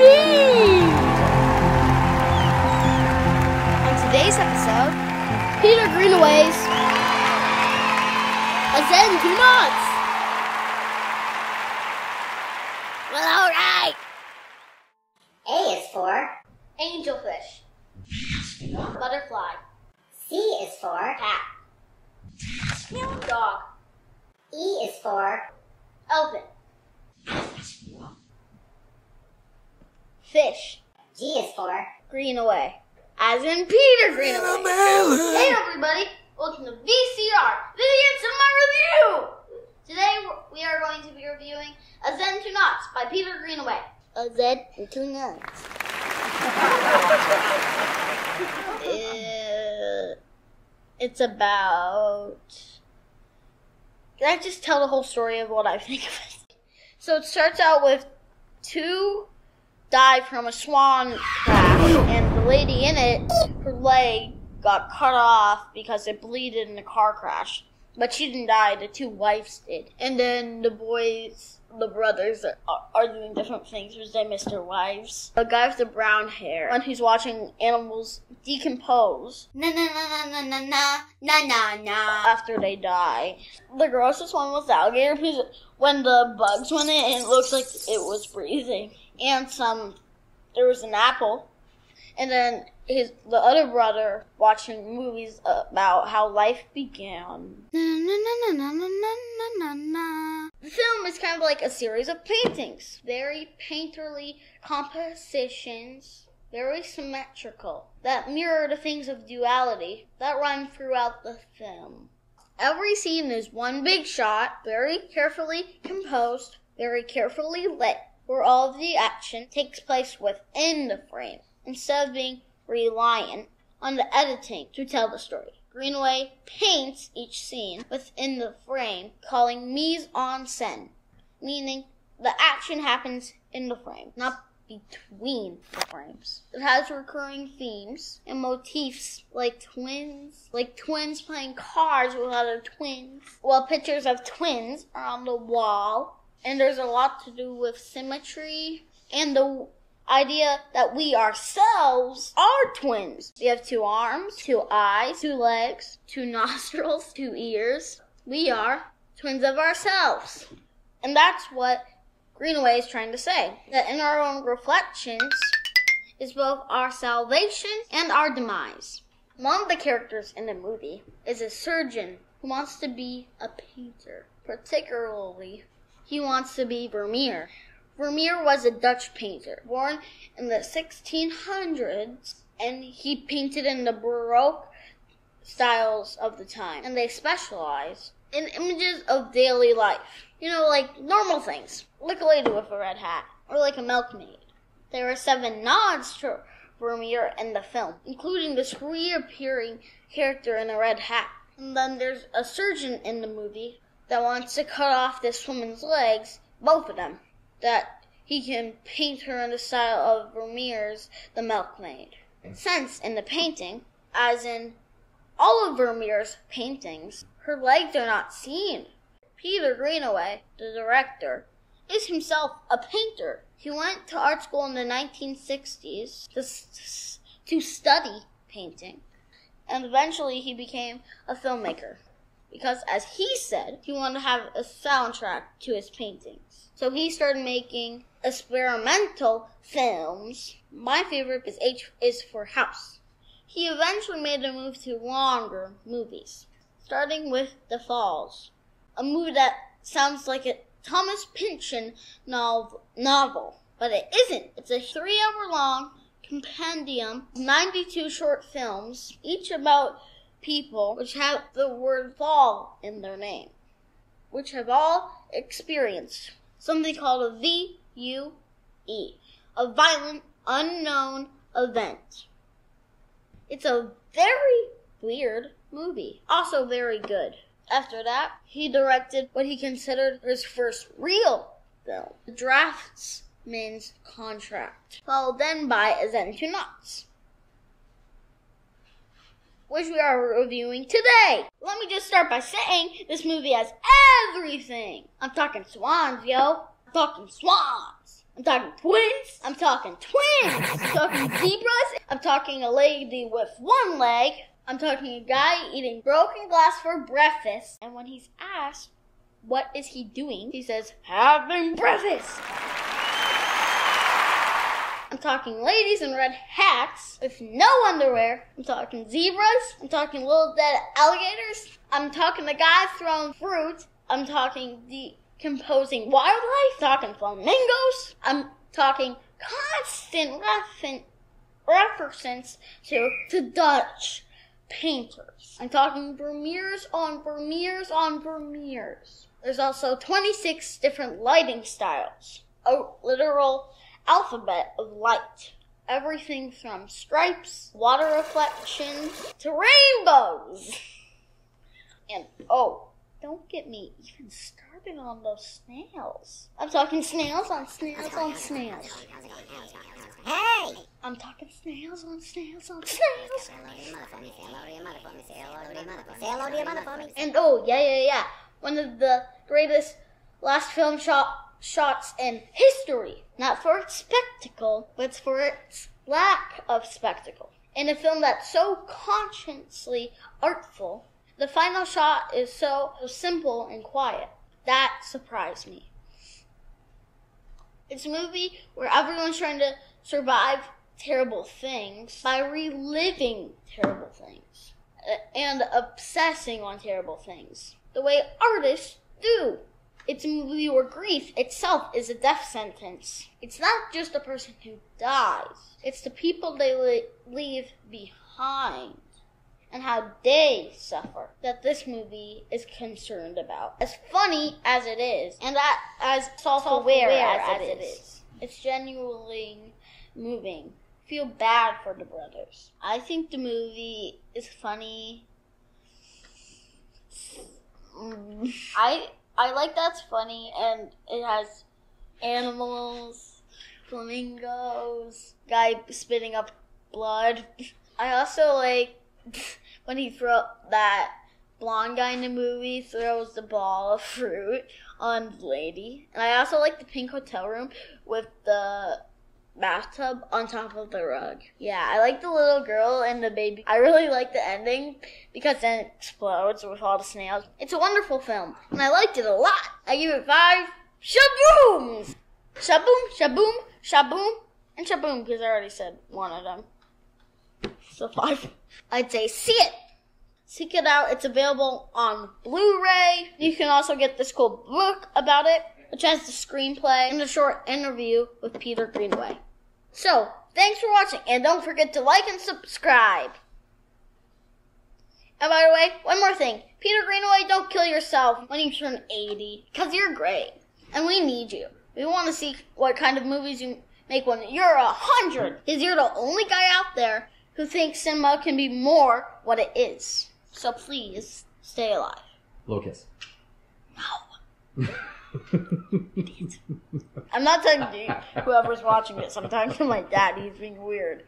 Vivian On today's episode, Peter Greenaway's A Zen Two Knots. Well, alright. A is for Angelfish. Butterfly. C is for Cat. Dog. E is for Elephant. Fish. G is for Greenaway. As in Peter Greenaway. Hey everybody, welcome to VCR, Vivian Cinema Review! Today we are going to be reviewing A Zed & Two Noughts by Peter Greenaway. A Zen Two Knots. Uh, it's about... Can I just tell the whole story of what I think of it? So it starts out with two died from a swan crash, and the lady in it, her leg got cut off because it bleeded in a car crash. But she didn't die, the two wives did. And then the boys, the brothers, are, are doing different things because they missed their wives. The guy with the brown hair, one who's watching animals decompose na na na na na na na na na. after they die. The grossest one was the alligator because when the bugs went in, it looked like it was breathing and some. There was an apple, and then his the other brother watching movies about how life began. The film is kind of like a series of paintings, very painterly compositions, very symmetrical, that mirror the things of duality. That run throughout the film. Every scene is one big shot, very carefully composed, very carefully lit, where all of the action takes place within the frame, instead of being reliant on the editing to tell the story. Greenaway paints each scene within the frame, calling mise en scène, meaning the action happens in the frame, not between the frames. It has recurring themes and motifs like twins, like twins playing cards with other twins, while pictures of twins are on the wall. And there's a lot to do with symmetry and the idea that we ourselves are twins. We have two arms, two eyes, two legs, two nostrils, two ears. We are twins of ourselves. And that's what Greenaway is trying to say. That in our own reflections is both our salvation and our demise. One of the characters in the movie is a surgeon who wants to be a painter. Particularly, he wants to be Vermeer. Vermeer was a Dutch painter born in the 1600s and he painted in the Baroque styles of the time. And they specialize in images of daily life. You know, like normal things, like a lady with a red hat, or like a milkmaid. There are seven nods to Vermeer in the film, including this reappearing character in a red hat. And then there's a surgeon in the movie that wants to cut off this woman's legs, both of them, that he can paint her in the style of Vermeer's The Milkmaid. Since in the painting, as in all of Vermeer's paintings, her legs are not seen. Peter Greenaway, the director, is himself a painter. He went to art school in the 1960s to, to study painting, and eventually he became a filmmaker. Because, as he said, he wanted to have a soundtrack to his paintings. So he started making experimental films. My favorite is H is for House. He eventually made a move to longer movies, starting with The Falls, a movie that sounds like a Thomas Pynchon novel, novel but it isn't. It's a three hour long compendium, of 92 short films, each about people which have the word fall in their name, which have all experienced something called a VUE, a violent unknown event. It's a very weird movie, also very good. After that, he directed what he considered his first real film, The Draughtsman's Contract, followed then by A Zed & Two Noughts, which we are reviewing today. Let me just start by saying this movie has everything. I'm talking swans, yo. I'm talking swans. I'm talking twins. I'm talking twins. I'm talking zebras. I'm talking a lady with one leg. I'm talking a guy eating broken glass for breakfast. And when he's asked, what is he doing? He says, having breakfast. Talking ladies in red hats with no underwear. I'm talking zebras. I'm talking little dead alligators. I'm talking the guy throwing fruit. I'm talking decomposing wildlife. I'm talking flamingos. I'm talking constant reference references to, to Dutch painters. I'm talking Vermeers on Vermeers on Vermeers. There's also 26 different lighting styles. A literal alphabet of light. Everything from stripes, water reflections, to rainbows. And oh, don't get me even started on those snails. I'm talking snails on snails on snails. Hey! I'm talking snails on snails on snails. Say hello to your mother for me. Say hello to your mother for me. Say hello to your mother. Say hello to your mother. And oh, yeah, yeah, yeah. One of the greatest last film shot shots in history. Not for its spectacle, but for its lack of spectacle. In a film that's so consciously artful, the final shot is so simple and quiet. That surprised me. It's a movie where everyone's trying to survive terrible things by reliving terrible things uh, and obsessing on terrible things the way artists do. It's a movie where grief itself is a death sentence. It's not just the person who dies, it's the people they le- leave behind and how they suffer that this movie is concerned about. As funny as it is, and that, as self-aware, as, as it is, it's genuinely moving. Feel bad for the brothers. I think the movie is funny. I I like that's funny, and it has animals, flamingos, guy spitting up blood. I also like when he throw that blonde guy in the movie throws the ball of fruit on the lady. And I also like the pink hotel room with the bathtub on top of the rug. Yeah, I like the little girl and the baby. I really like the ending because then it explodes with all the snails. It's a wonderful film, and I liked it a lot. I give it five shabooms. Shaboom, shaboom, shaboom, and shaboom because I already said one of them. So five. I'd say see it. Seek it out. It's available on Blu-ray. You can also get this cool book about it, which has the screenplay and a short interview with Peter Greenaway. So, thanks for watching, and don't forget to like and subscribe. And by the way, one more thing. Peter Greenaway, don't kill yourself when you turn 80, because you're great. And we need you. We want to see what kind of movies you make when you're a hundred. Because you're the only guy out there who thinks cinema can be more what it is. So please, stay alive. Kiss. No. I'm not talking to whoever's watching it Sometimes I'm my dad. He's being weird.